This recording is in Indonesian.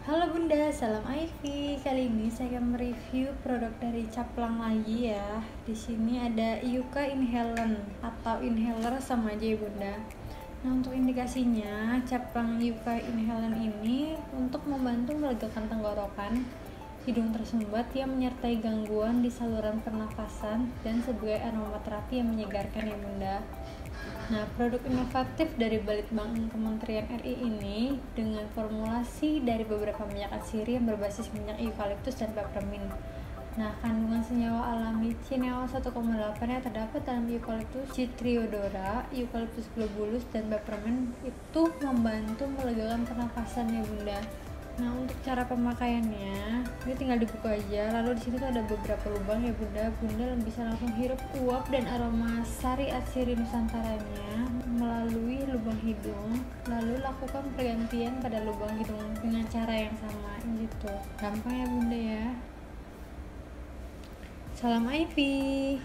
Halo Bunda, salam Ivy. Kali ini saya akan mereview produk dari Caplang lagi ya. Di sini ada Yuka Inhalant atau inhaler sama aja ya Bunda. Nah untuk indikasinya, Caplang Yuka Inhalant ini untuk membantu melegakan tenggorokan, hidung tersumbat yang menyertai gangguan di saluran pernafasan dan sebagai aromaterapi yang menyegarkan ya Bunda. Nah, produk inovatif dari Balitbang Kementerian RI ini dengan formulasi dari beberapa minyak atsiri yang berbasis minyak eukaliptus dan peppermint. Nah, kandungan senyawa alami cineol 1,8 yang terdapat dalam eukaliptus citriodora, eukaliptus globulus, dan peppermint itu membantu melegakan pernapasan ya bunda. Nah untuk cara pemakaiannya, ini tinggal dibuka aja. Lalu di sini tuh ada beberapa lubang ya bunda. Bunda bisa langsung hirup uap dan aroma sari atsiri nusantaranya melalui lubang hidung. Lalu lakukan pergantian pada lubang hidung dengan cara yang sama gitu. Gampang ya bunda ya. Salam Ivy.